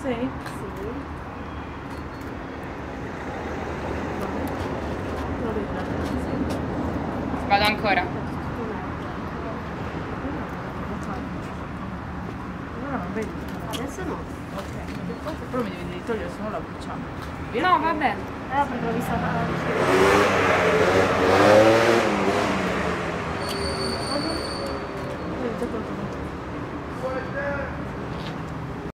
Sì? Sì. Vado ancora. No, vedi. Adesso no. Ok, però mi devi togliere, se no la bruciamo. No, va bene. Ah, perché l'ho vista la...